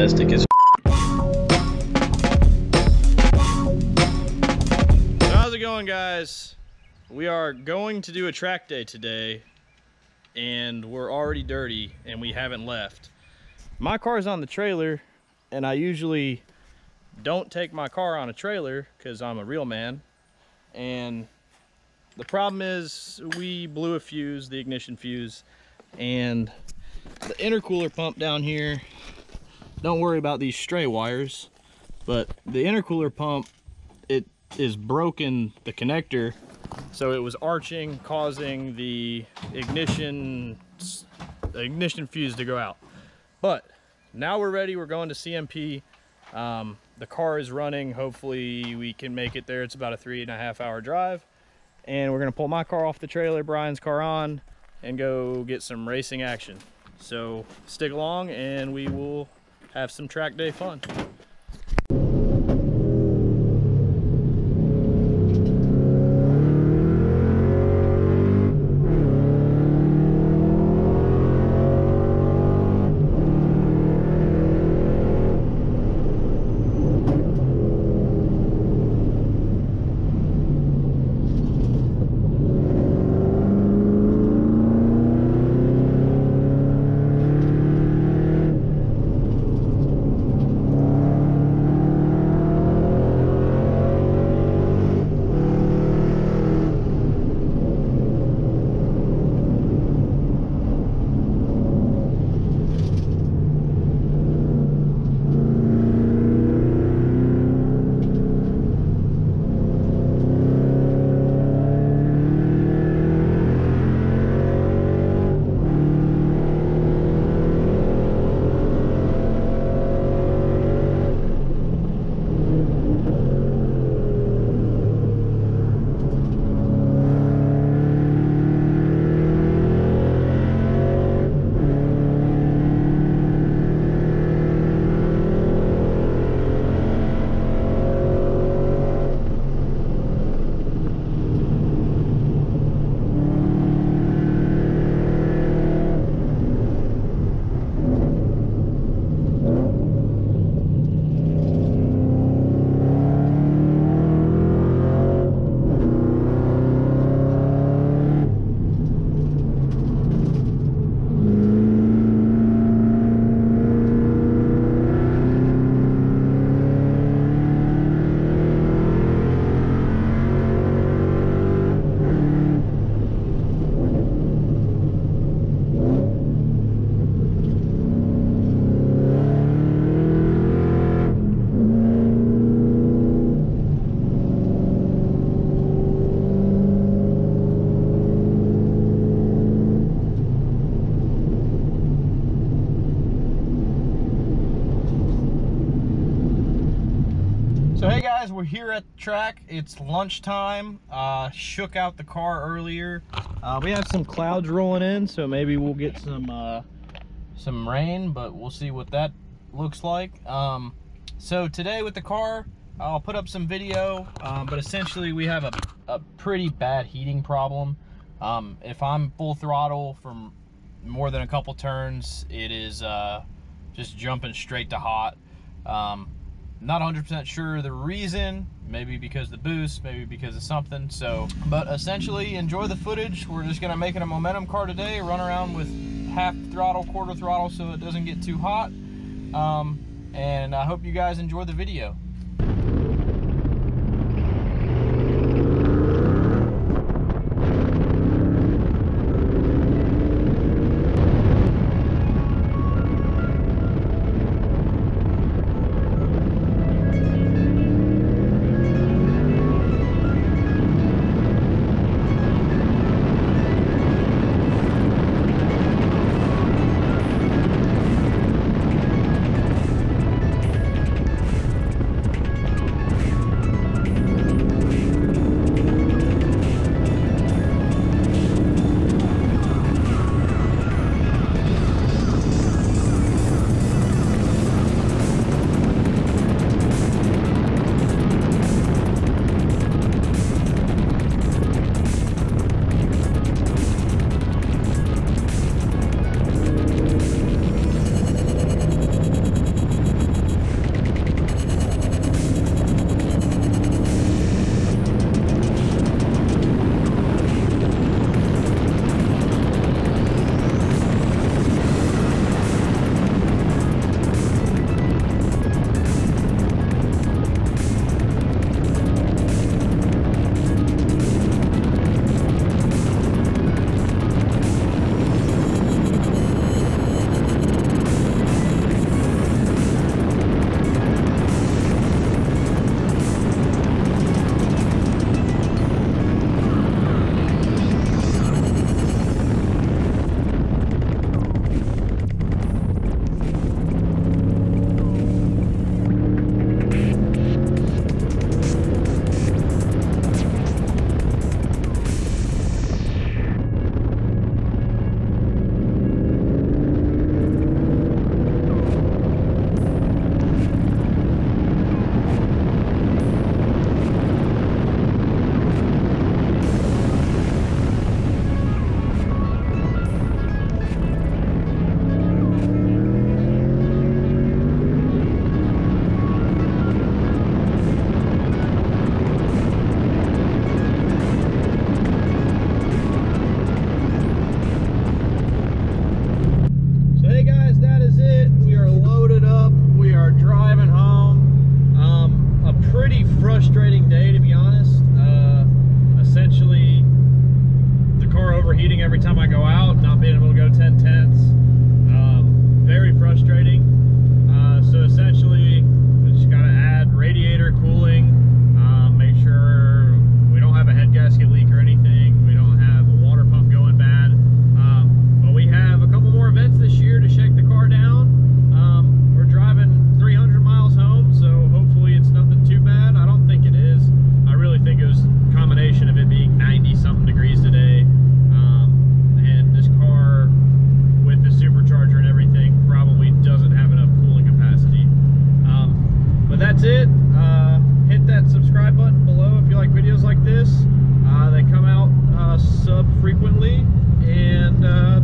as how's it going guys? We are going to do a track day today and we're already dirty and we haven't left. My car's on the trailer and I usually don't take my car on a trailer because I'm a real man. And the problem is we blew a fuse, the ignition fuse, and the intercooler pump down here, don't worry about these stray wires, but the intercooler pump, it is broken the connector so it was arching causing the ignition the ignition fuse to go out. But now we're ready we're going to cmp um, the car is running hopefully we can make it there it's about a three and a half hour drive. And we're going to pull my car off the trailer brian's car on and go get some racing action. So stick along and we will have some track day fun we're here at the track. It's lunchtime. Uh, shook out the car earlier. Uh, we have some clouds rolling in, so maybe we'll get some uh, some rain, but we'll see what that looks like. Um, so today with the car, I'll put up some video, um, but essentially we have a, a pretty bad heating problem. Um, if I'm full throttle from more than a couple turns, it is uh, just jumping straight to hot. Um, not 100% sure the reason. Maybe because the boost maybe because of something. So but essentially enjoy the footage. We're just gonna make it a momentum car today. Run around with half throttle quarter throttle so it doesn't get too hot. Um, and i hope you guys enjoy the video that's it. Uh, hit that subscribe button below if you like videos like this. Uh, they come out uh, sub-frequently, and uh,